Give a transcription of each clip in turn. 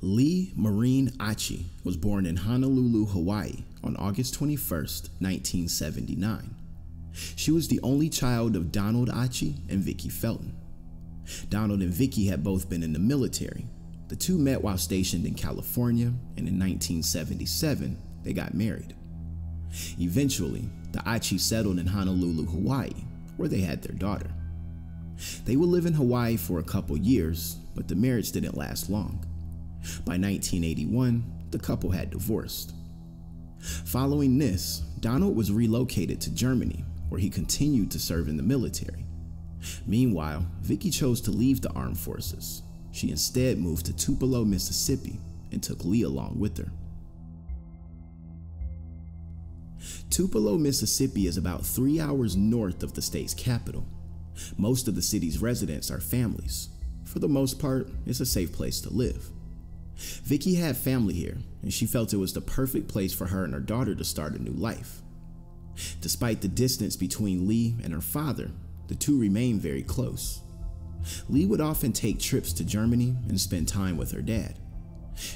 Leigh Marine Occhi was born in Honolulu, Hawaii on August 21, 1979. She was the only child of Donald Occhi and Vicki Felton. Donald and Vicki had both been in the military. The two met while stationed in California, and in 1977, they got married. Eventually, the Occhi settled in Honolulu, Hawaii, where they had their daughter. They would live in Hawaii for a couple years, but the marriage didn't last long. By 1981, the couple had divorced. Following this, Donald was relocated to Germany, where he continued to serve in the military. Meanwhile, Vicky chose to leave the armed forces. She instead moved to Tupelo, Mississippi, and took Leigh along with her. Tupelo, Mississippi is about three hours north of the state's capital. Most of the city's residents are families. For the most part, it's a safe place to live. Vicki had family here, and she felt it was the perfect place for her and her daughter to start a new life. Despite the distance between Leigh and her father, the two remained very close. Leigh would often take trips to Germany and spend time with her dad.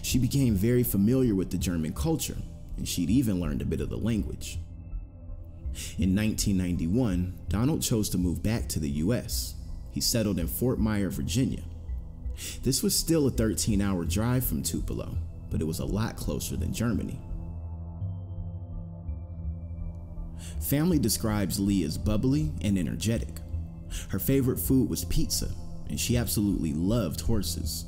She became very familiar with the German culture, and she'd even learned a bit of the language. In 1991, Donald chose to move back to the US. He settled in Fort Myer, Virginia. This was still a 13 hour drive from Tupelo, but it was a lot closer than Germany. Family describes Leigh as bubbly and energetic. Her favorite food was pizza, and she absolutely loved horses.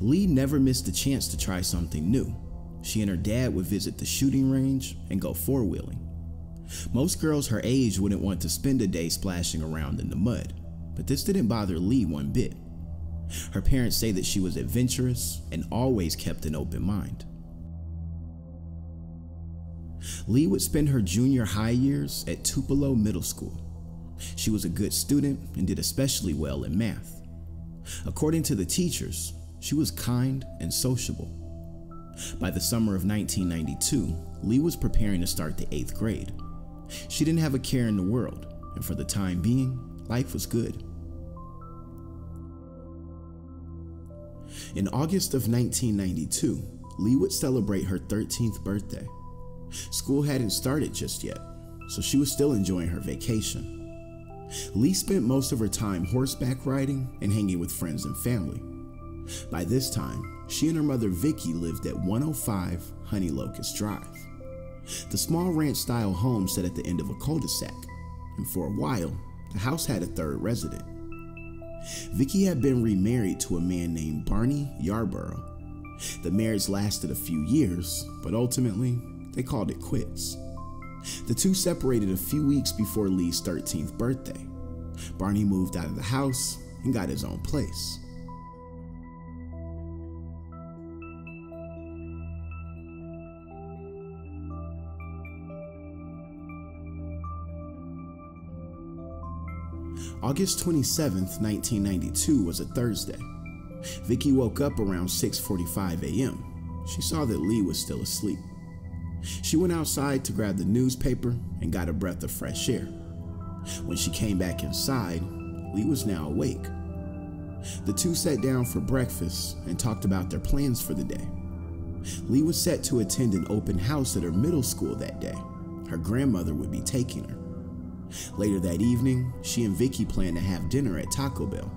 Leigh never missed a chance to try something new. She and her dad would visit the shooting range and go four wheeling. Most girls her age wouldn't want to spend a day splashing around in the mud, but this didn't bother Leigh one bit. Her parents say that she was adventurous and always kept an open mind. Leigh would spend her junior high years at Tupelo Middle School. She was a good student and did especially well in math. According to the teachers, she was kind and sociable. By the summer of 1992, Leigh was preparing to start the eighth grade. She didn't have a care in the world, and for the time being, life was good. In August of 1992, Leigh would celebrate her 13th birthday. School hadn't started just yet, so she was still enjoying her vacation. Leigh spent most of her time horseback riding and hanging with friends and family. By this time, she and her mother Vicki lived at 105 Honey Locust Drive. The small ranch style home sat at the end of a cul de sac, and for a while, the house had a third resident. Vicki had been remarried to a man named Barney Yarborough. The marriage lasted a few years, but ultimately, they called it quits. The two separated a few weeks before Leigh's 13th birthday. Barney moved out of the house and got his own place. August 27, 1992 was a Thursday. Vicki woke up around 6:45 a.m. She saw that Leigh was still asleep. She went outside to grab the newspaper and got a breath of fresh air. When she came back inside, Leigh was now awake. The two sat down for breakfast and talked about their plans for the day. Leigh was set to attend an open house at her middle school that day. Her grandmother would be taking her. Later that evening, she and Vicki planned to have dinner at Taco Bell.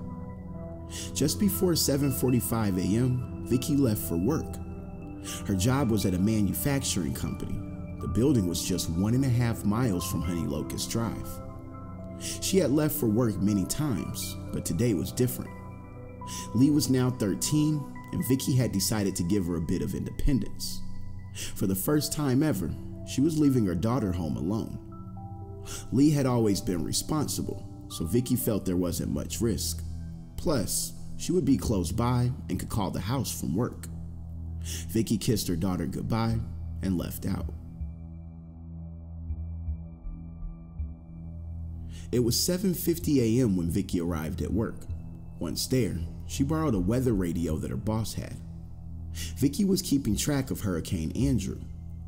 Just before 7:45 a.m., Vicki left for work. Her job was at a manufacturing company. The building was just one and a half miles from Honey Locust Drive. She had left for work many times, but today was different. Leigh was now 13, and Vicki had decided to give her a bit of independence. For the first time ever, she was leaving her daughter home alone. Leigh had always been responsible, so Vicki felt there wasn't much risk. Plus, she would be close by and could call the house from work. Vicki kissed her daughter goodbye and left out. It was 7:50 a.m. when Vicki arrived at work. Once there, she borrowed a weather radio that her boss had. Vicki was keeping track of Hurricane Andrew.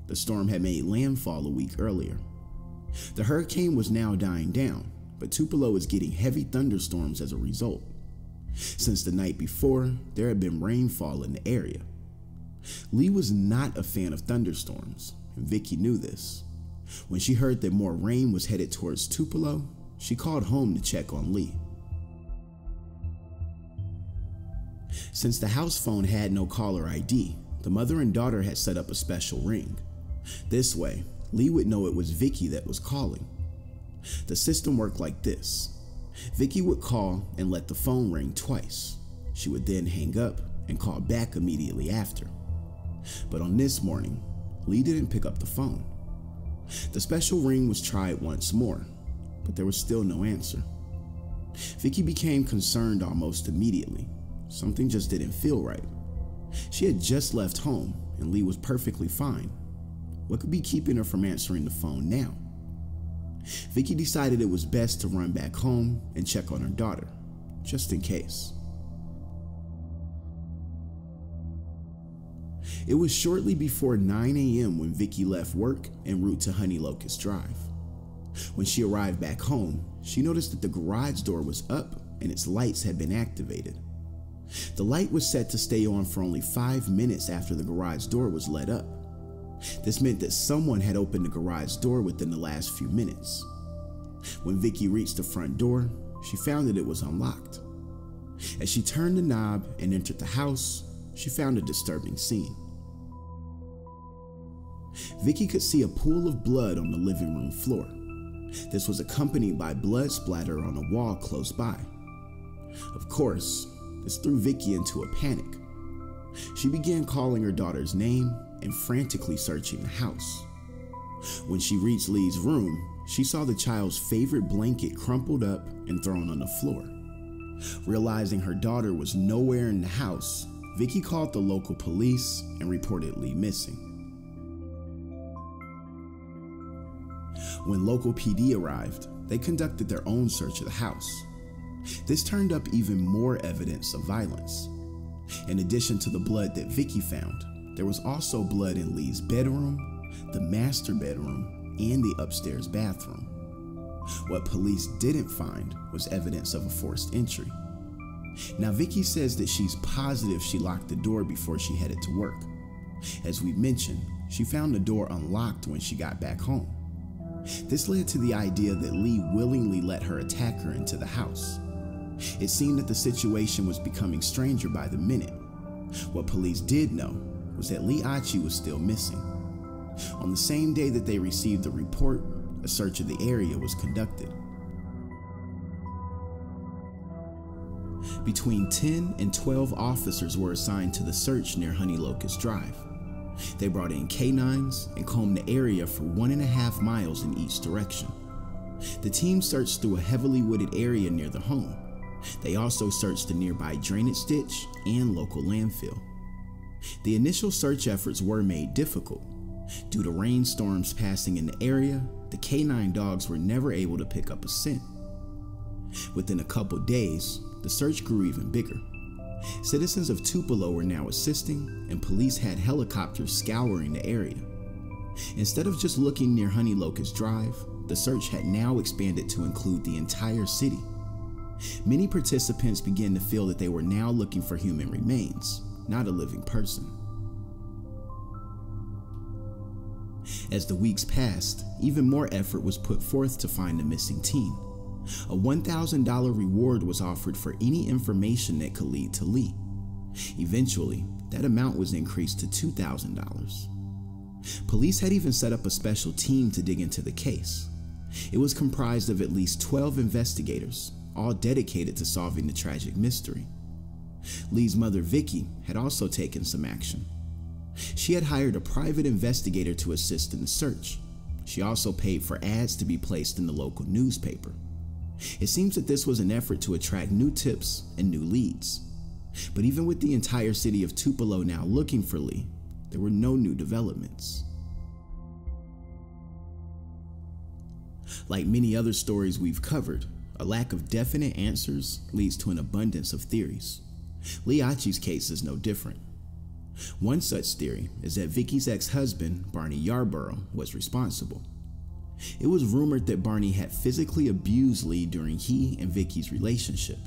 The storm had made landfall a week earlier. The hurricane was now dying down, but Tupelo was getting heavy thunderstorms as a result. Since the night before, there had been rainfall in the area. Leigh was not a fan of thunderstorms, and Vicky knew this. When she heard that more rain was headed towards Tupelo, she called home to check on Leigh. Since the house phone had no caller ID, the mother and daughter had set up a special ring. This way, Leigh would know it was Vicky that was calling. The system worked like this. Vicky would call and let the phone ring twice. She would then hang up and call back immediately after. But on this morning, Leigh didn't pick up the phone. The special ring was tried once more, but there was still no answer. Vicky became concerned almost immediately. Something just didn't feel right. She had just left home and Leigh was perfectly fine. What could be keeping her from answering the phone now? Vicky decided it was best to run back home and check on her daughter, just in case. It was shortly before 9 a.m. when Vicky left work en route to Honey Locust Drive. When she arrived back home, she noticed that the garage door was up and its lights had been activated. The light was set to stay on for only five minutes after the garage door was let up. This meant that someone had opened the garage door within the last few minutes. When Vicky reached the front door, she found that it was unlocked. As she turned the knob and entered the house, she found a disturbing scene. Vicky could see a pool of blood on the living room floor. This was accompanied by blood splatter on a wall close by. Of course, this threw Vicky into a panic. She began calling her daughter's name and frantically searching the house. When she reached Leigh's room, she saw the child's favorite blanket crumpled up and thrown on the floor. Realizing her daughter was nowhere in the house, Vicky called the local police and reported Leigh missing. When local PD arrived, they conducted their own search of the house. This turned up even more evidence of violence. In addition to the blood that Vicky found, there was also blood in Leigh's bedroom, the master bedroom, and the upstairs bathroom. What police didn't find was evidence of a forced entry. Now, Vicky says that she's positive she locked the door before she headed to work. As we mentioned, she found the door unlocked when she got back home. This led to the idea that Leigh willingly let her attack her into the house. It seemed that the situation was becoming stranger by the minute. What police did know was that Leigh Occhi was still missing. On the same day that they received the report, a search of the area was conducted. Between 10 and 12 officers were assigned to the search near Honey Locust Drive. They brought in canines and combed the area for one and a half miles in each direction. The team searched through a heavily wooded area near the home. They also searched the nearby drainage ditch and local landfill. The initial search efforts were made difficult. Due to rainstorms passing in the area, the canine dogs were never able to pick up a scent. Within a couple days, the search grew even bigger. Citizens of Tupelo were now assisting, and police had helicopters scouring the area. Instead of just looking near Honey Locust Drive, the search had now expanded to include the entire city. Many participants began to feel that they were now looking for human remains, not a living person. As the weeks passed, even more effort was put forth to find the missing teen. A $1,000 reward was offered for any information that could lead to Leigh. Eventually, that amount was increased to $2,000. Police had even set up a special team to dig into the case. It was comprised of at least 12 investigators, all dedicated to solving the tragic mystery. Leigh's mother, Vicky, had also taken some action. She had hired a private investigator to assist in the search. She also paid for ads to be placed in the local newspaper. It seems that this was an effort to attract new tips and new leads. But even with the entire city of Tupelo now looking for Leigh, there were no new developments. Like many other stories we've covered, a lack of definite answers leads to an abundance of theories. Leigh Occhi's case is no different. One such theory is that Vicky's ex-husband, Barney Yarborough, was responsible. It was rumored that Barney had physically abused Leigh during he and Vicky's relationship.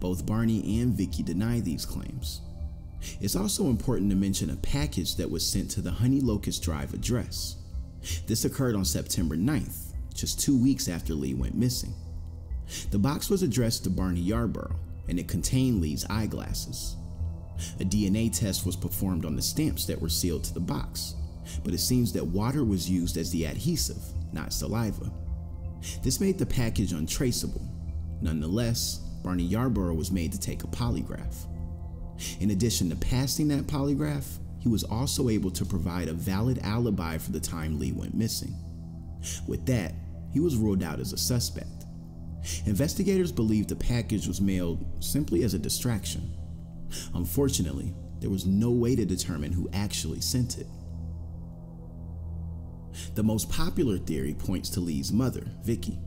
Both Barney and Vicky deny these claims. It's also important to mention a package that was sent to the Honey Locust Drive address. This occurred on September 9th, just two weeks after Leigh went missing. The box was addressed to Barney Yarborough, and it contained Leigh's eyeglasses. A DNA test was performed on the stamps that were sealed to the box, but it seems that water was used as the adhesive, not saliva. This made the package untraceable. Nonetheless, Barney Yarborough was made to take a polygraph. In addition to passing that polygraph, he was also able to provide a valid alibi for the time Leigh went missing. With that, he was ruled out as a suspect. Investigators believe the package was mailed simply as a distraction. Unfortunately, there was no way to determine who actually sent it. The most popular theory points to Leigh's mother, Vicky.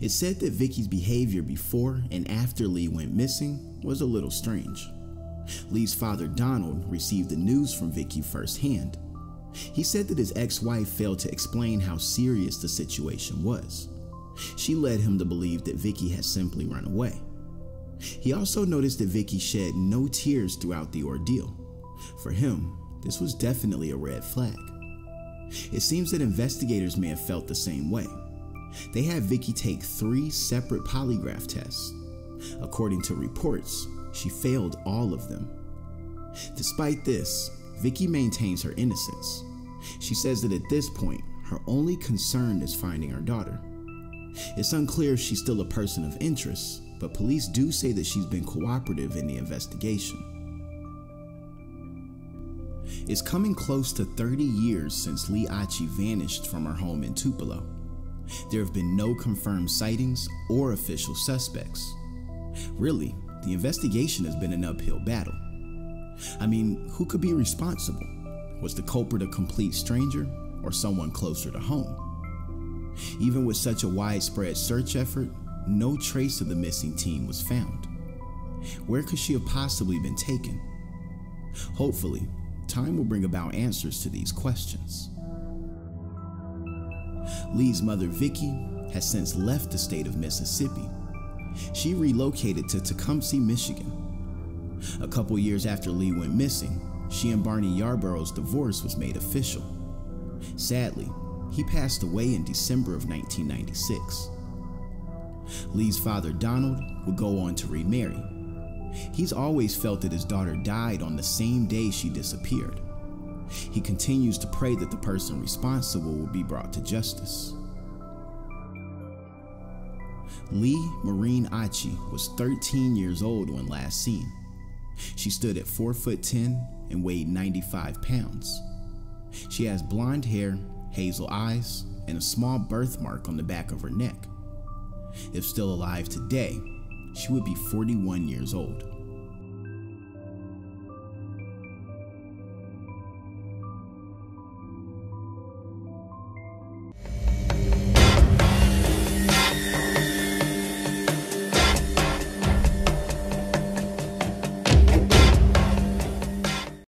It's said that Vicky's behavior before and after Leigh went missing was a little strange. Leigh's father, Donald, received the news from Vicky firsthand. He said that his ex-wife failed to explain how serious the situation was. She led him to believe that Vicky had simply run away. He also noticed that Vicky shed no tears throughout the ordeal. For him, this was definitely a red flag. It seems that investigators may have felt the same way. They had Vicky take three separate polygraph tests. According to reports, she failed all of them. Despite this, Vicky maintains her innocence. She says that at this point, her only concern is finding her daughter. It's unclear if she's still a person of interest, but police do say that she's been cooperative in the investigation. It's coming close to 30 years since Leigh Occhi vanished from her home in Tupelo. There have been no confirmed sightings or official suspects. Really, the investigation has been an uphill battle. I mean, who could be responsible? Was the culprit a complete stranger or someone closer to home? Even with such a widespread search effort, no trace of the missing teen was found. Where could she have possibly been taken? Hopefully, time will bring about answers to these questions. Leigh's mother, Vicky, has since left the state of Mississippi. She relocated to Tecumseh, Michigan. A couple years after Leigh went missing, she and Barney Yarborough's divorce was made official. Sadly, he passed away in December of 1996. Leigh's father, Donald, would go on to remarry. He's always felt that his daughter died on the same day she disappeared. He continues to pray that the person responsible will be brought to justice. Leigh Marine Occhi was 13 years old when last seen. She stood at 4 foot 10 and weighed 95 pounds. She has blonde hair hazel eyes, and a small birthmark on the back of her neck. If still alive today, she would be 41 years old.